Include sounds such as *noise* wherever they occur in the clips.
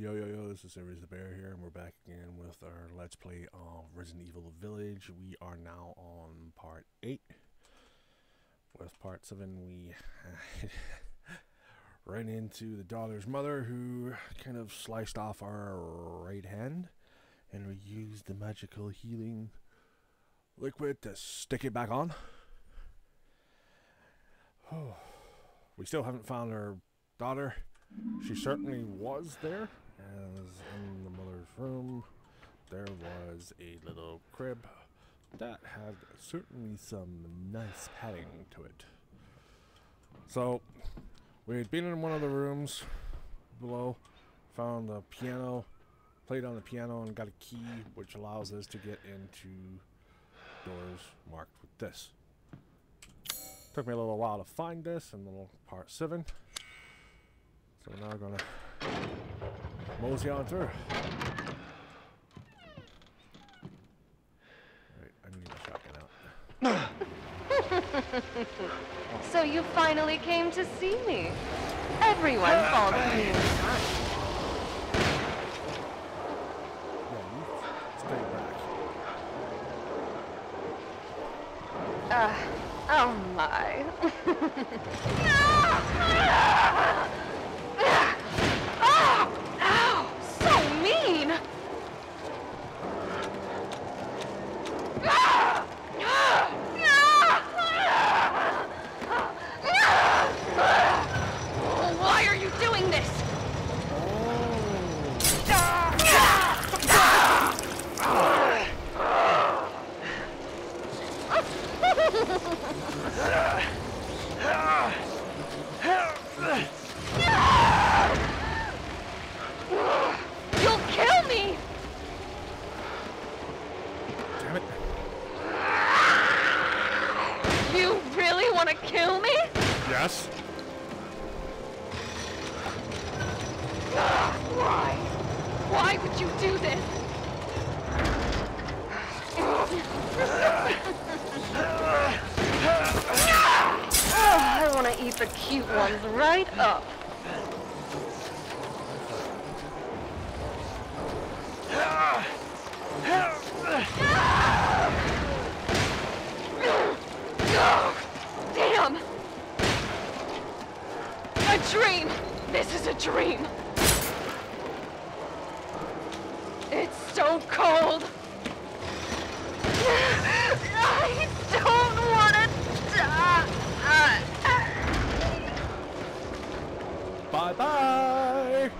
Yo, yo, yo, this is Servius the Bear here, and we're back again with our Let's Play of Resident Evil Village. We are now on part 8. With part 7, we *laughs* ran into the daughter's mother, who kind of sliced off our right hand, and we used the magical healing liquid to stick it back on. *sighs* we still haven't found our daughter. She certainly was there, as in the mother's room there was a little crib that had certainly some nice padding to it. So, we had been in one of the rooms below, found the piano, played on the piano, and got a key which allows us to get into doors marked with this. Took me a little while to find this in little part 7. So we're now gonna mosey on through. Right, I need shotgun out. *laughs* So you finally came to see me. Everyone falls for you. Stay back. Uh, oh my. *laughs* Ah! Ow! So mean! Why are you doing this? You'll kill me! Damn it. You really want to kill me? Yes? Why? Why would you do this? I want to eat the cute ones right up. Damn! A dream! This is a dream! It's so cold! I don't want to die! Bye bye!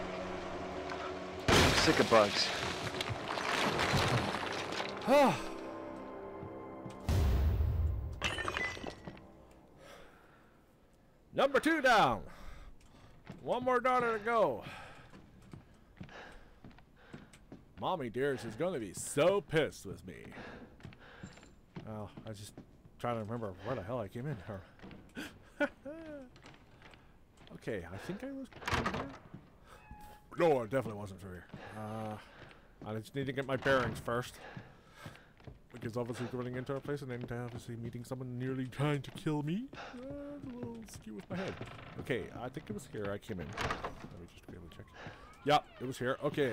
I'm sick of bugs. *sighs* Number two down. One more daughter to go. Mommy dears is going to be so pissed with me. Oh, I just trying to remember where the hell I came in here. *laughs* okay, I think I was. No, I definitely wasn't through here. Uh, I just need to get my bearings first. Because obviously running into a place and then obviously meeting someone nearly trying to kill me. Uh, skew with my head. Okay, I think it was here I came in. Let me just quickly check. Yeah, it was here. Okay.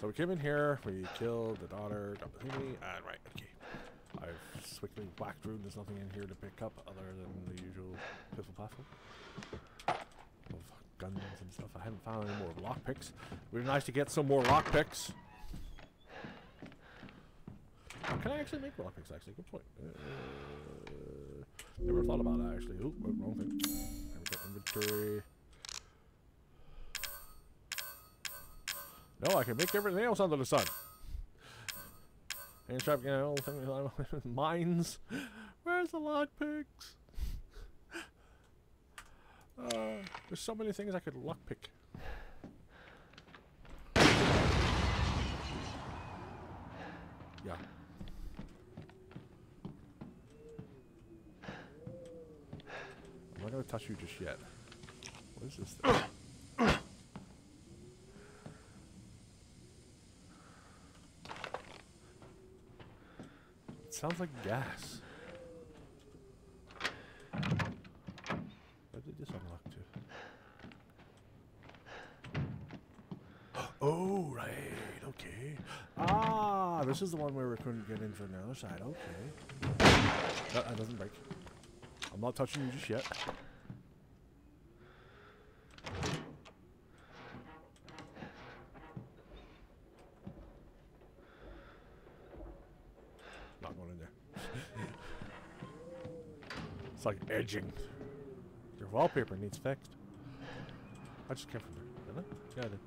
So we came in here, we killed the daughter, got the thingy, right, okay. I've quickly whacked through, there's nothing in here to pick up other than the usual pistol platform. Of guns and stuff. I haven't found any more lockpicks. It would be nice to get some more lockpicks. Can I actually make lockpicks, actually? Good point. Uh, never thought about that, actually. Oop, wrong thing. Inventory. No, I can make everything else under the sun. And sharp, you know, *laughs* mines. Where's the lockpicks? Uh, there's so many things I could lockpick. Yeah. Not gonna touch you just yet. What is this thing? It sounds like gas. Where did this unlock to? Oh, right. Okay. Ah, this is the one where we couldn't get in from the other side. Okay. That, that doesn't break. I'm not touching you just yet. Not going in there. *laughs* it's like edging. Your wallpaper needs fixed. I just came from there, didn't I? Yeah, I did.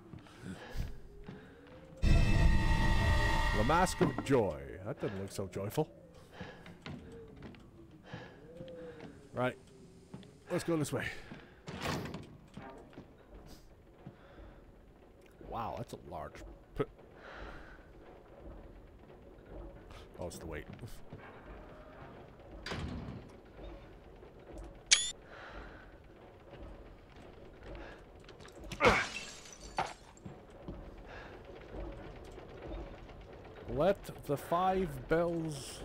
The Mask of Joy. That doesn't look so joyful. Right. Let's go this way. Wow, that's a large. Oh, it's the weight. Let the five bells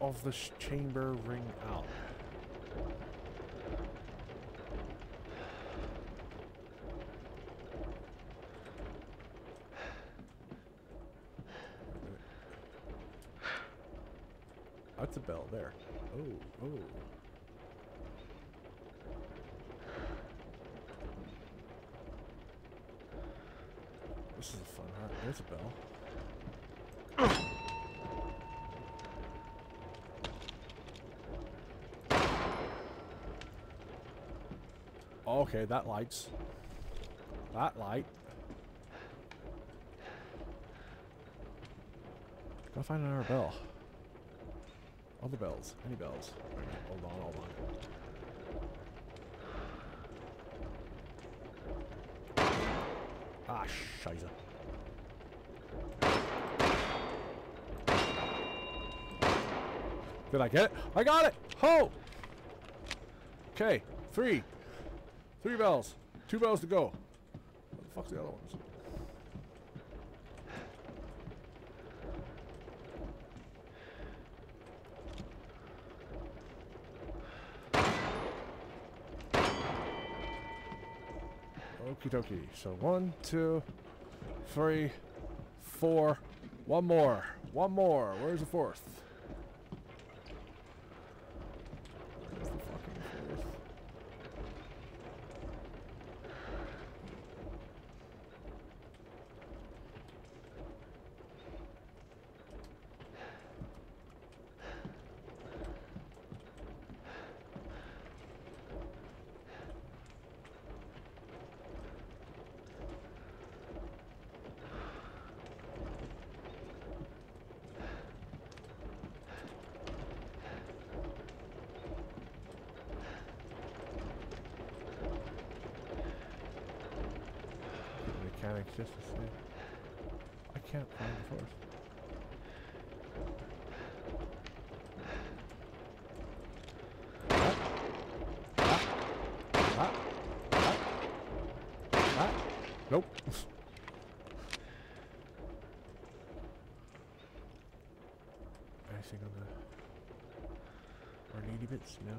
of this chamber ring out. That's a bell there. Oh. This is a fun hunt. There's a bell. Okay, that lights. That light. Gotta find another bell. Other bells. Any bells. A Hold on, hold on. Ah, scheiße. Did I get it? I got it! Ho! Okay, three. Three bells. Two bells to go. What the fuck's the other ones? Okie dokie. So one, two, three, four. One more. One more. Where's the fourth? Where's the fucking fourth? Mechanics just to see. I can't find the. Ah. Nope. *laughs* Anything on the or needy bits? No.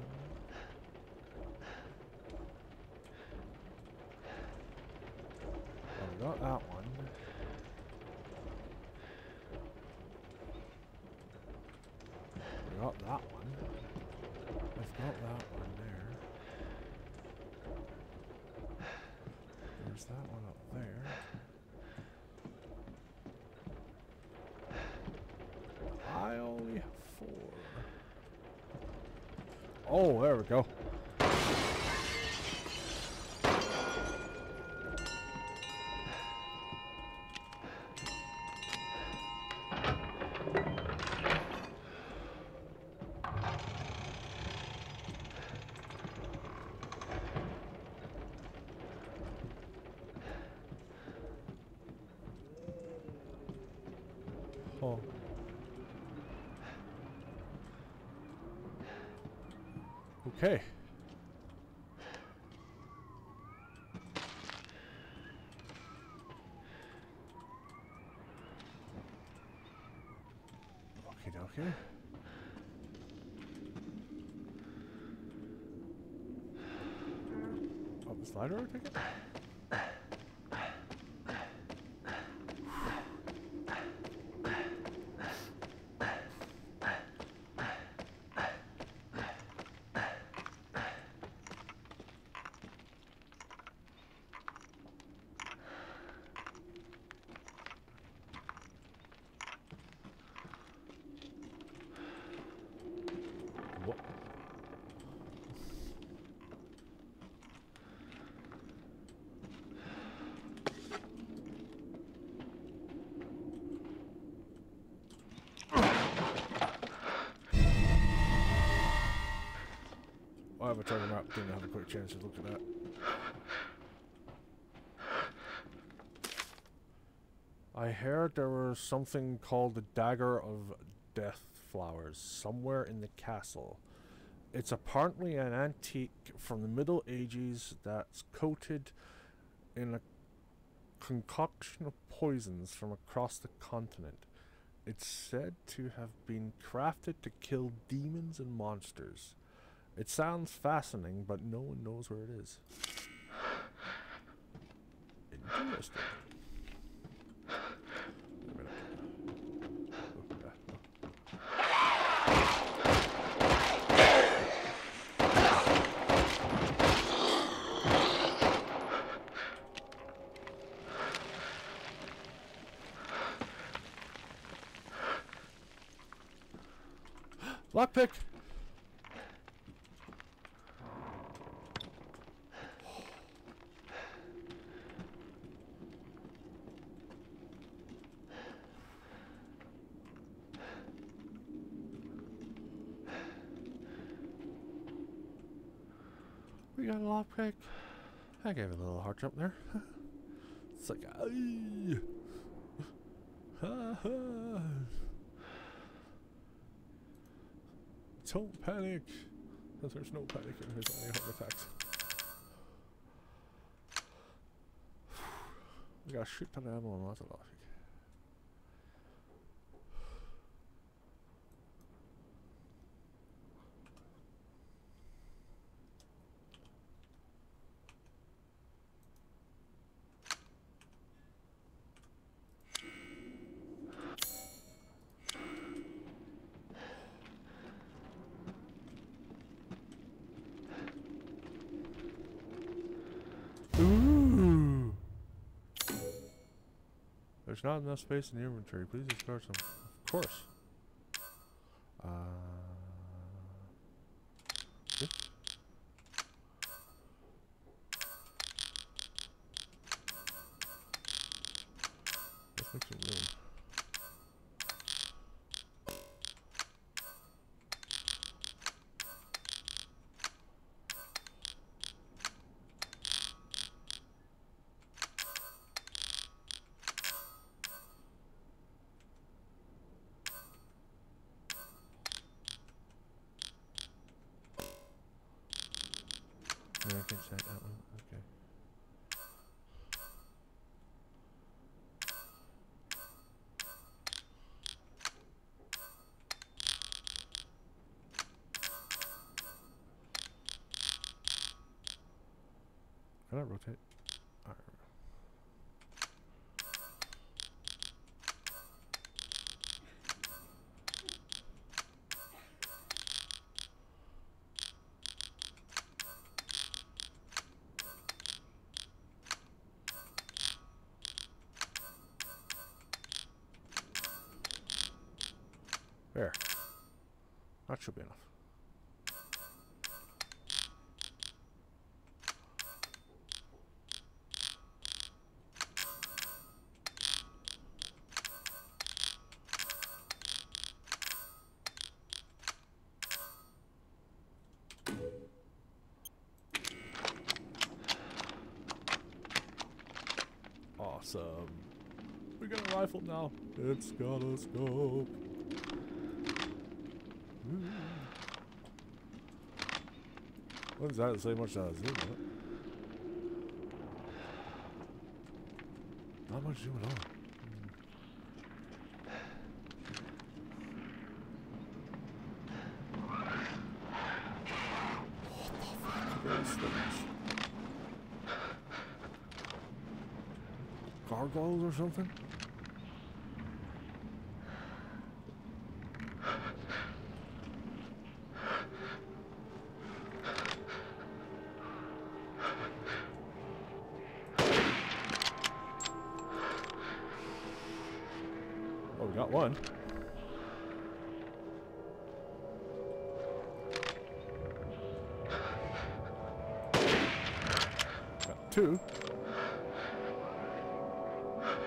Got that one. We got that one. We've got that one there. There's that one up there. I only have four. Oh, there we go. Oh. Okay. Okay, okay. Oh, the slider? Have a map. Didn't have a quick chance to look at that. I heard there was something called the Dagger of Death Flowers somewhere in the castle. It's apparently an antique from the Middle Ages that's coated in a concoction of poisons from across the continent. It's said to have been crafted to kill demons and monsters. It sounds fascinating, but no one knows where it is. Interesting. Lockpick! Lockpick. I gave it a little heart jump there. it's like. Don't panic. There's no panic and there's only heart attacks. *sighs* We got a shit ton of ammo and lots of logic. Ooh. There's not enough space in the inventory. Please discard some. Of course. Rifle now. It's got a scope. What is that say much uh, zoom? Not much zoom at? Gargoyles or something?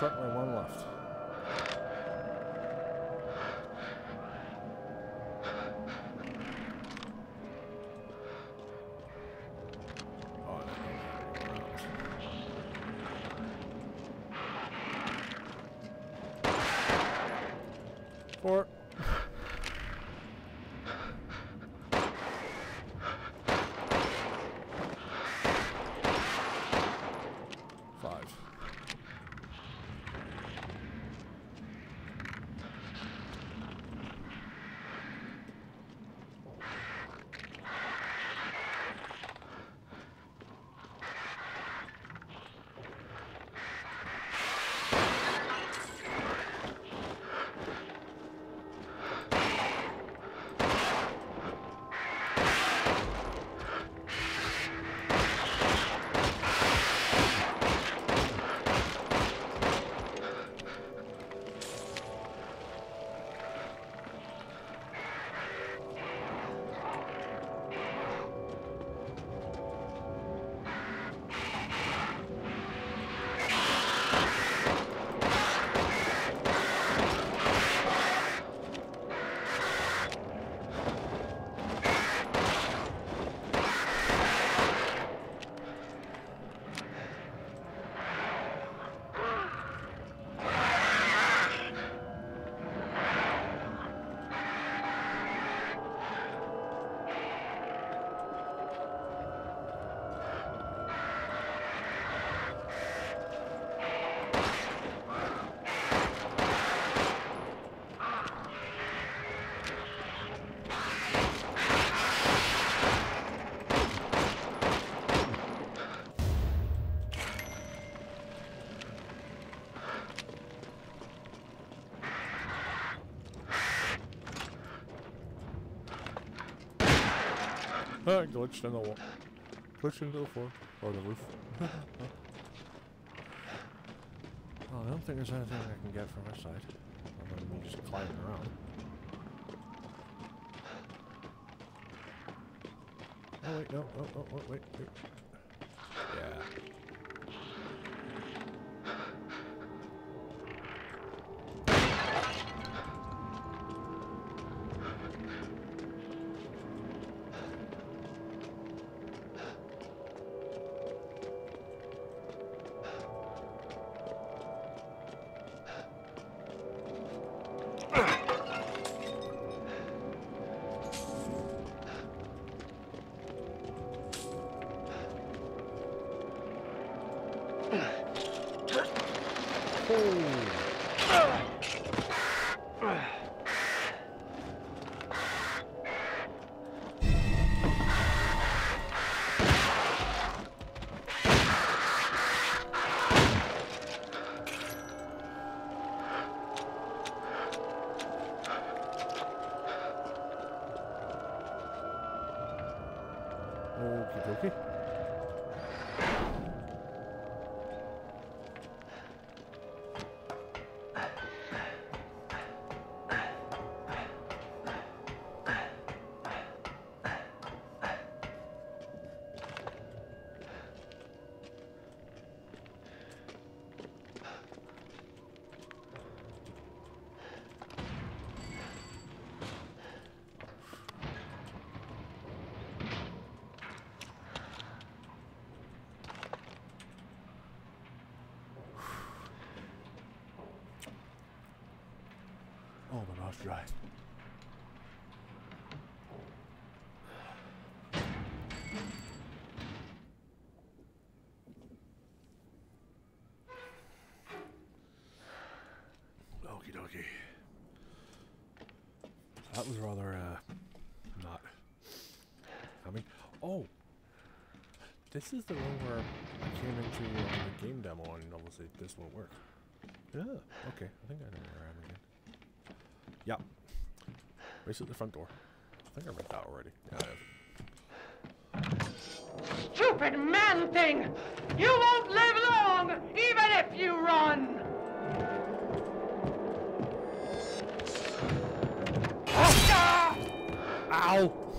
Certainly one left. Four. Ah, glitched in the wall. Glitched into the floor. Or the roof. *laughs* oh, I don't think there's anything I can get from this side. Other than me just climbing around. Oh wait, no, oh, oh, oh, wait, wait. Okie dry. Okie dokie. That was rather, uh, not. I mean, oh! This is the room where I came into on the game demo and obviously this won't work. Yeah, okay. I think I know where I am again. Yep. Right at the front door. I think I read that already. Yeah, I have. Stupid man thing! You won't live long, even if you run! Ow!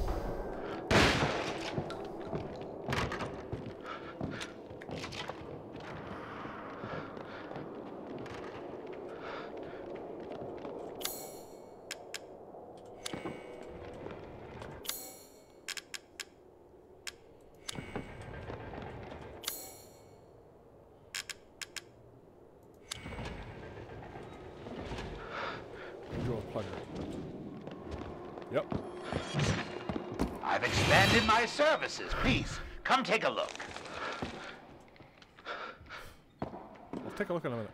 Yep. I've expanded my Please, come take a look. I'll take a look in a minute.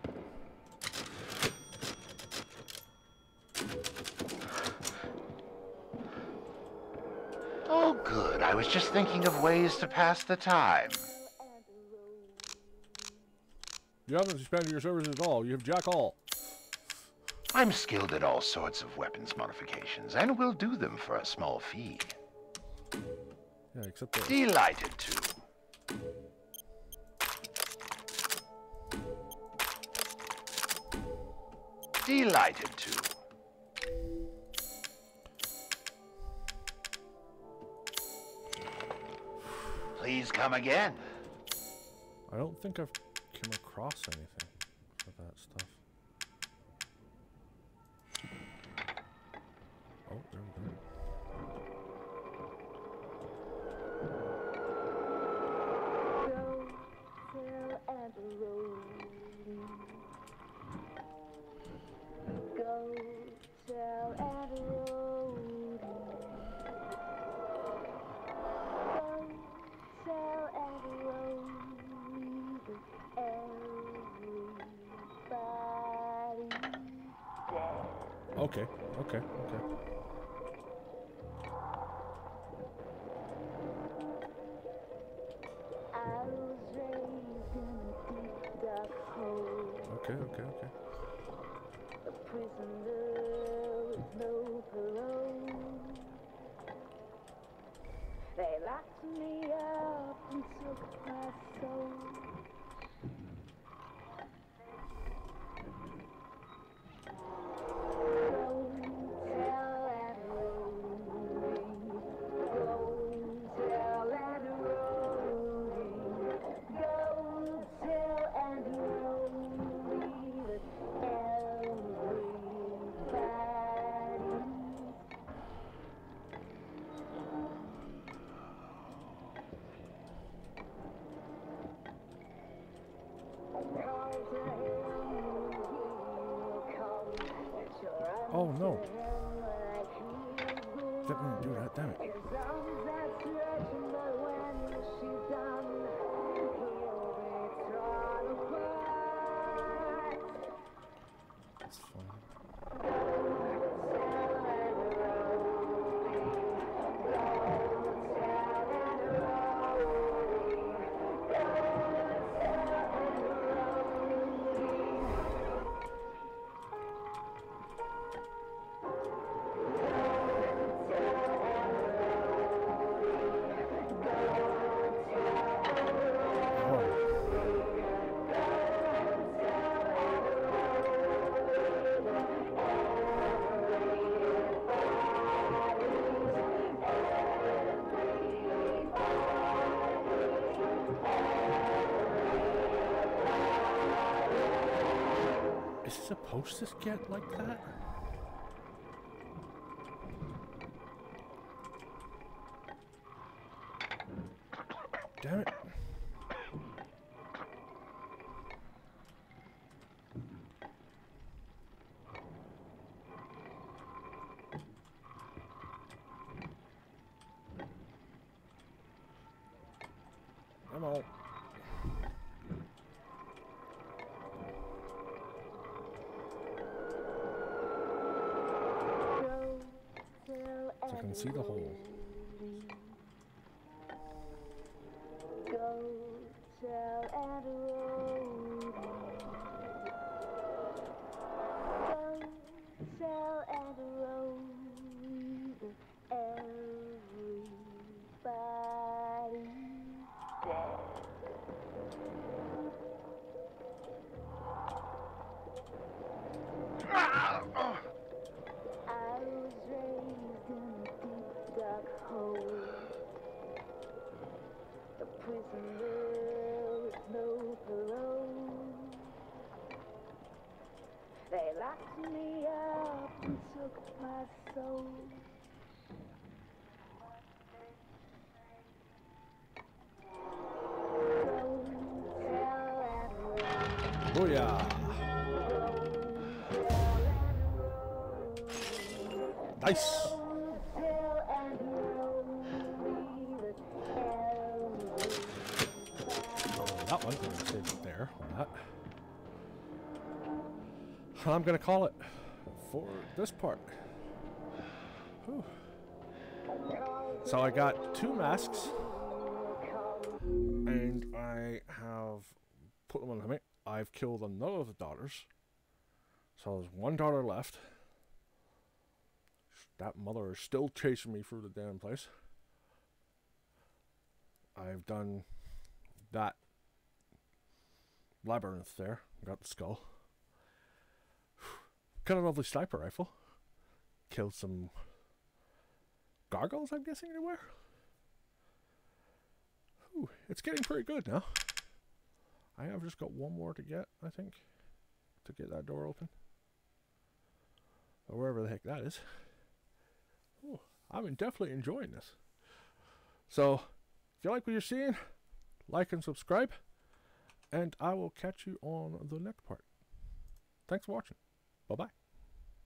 Oh, good. I was just thinking of ways to pass the time. You haven't expanded your services at all. You have jack all. I'm skilled at all sorts of weapons modifications, and will do them for a small fee. Yeah, except that. Delighted to. Delighted to. Please come again. I don't think I've come across anything for that stuff. Okay, okay, okay. Okay, okay, okay. A prisoner with no parole. They locked me damn it. Supposed to get like that? 水得好 Booyah! Nice! That one going to stay there. That. I'm going to call it for this part. Whew. So I got two masks. And I have put them on the helmet. I've killed another of the daughters. So there's one daughter left. That mother is still chasing me through the damn place. I've done that labyrinth there. Got the skull. *sighs* Got a lovely sniper rifle. Killed some gargoyles, I'm guessing they were. Ooh, it's getting pretty good now. I have just got one more to get, I think, to get that door open. Or wherever the heck that is. Ooh, I'm definitely enjoying this. So, if you like what you're seeing, like and subscribe. And I will catch you on the next part. Thanks for watching. Bye bye.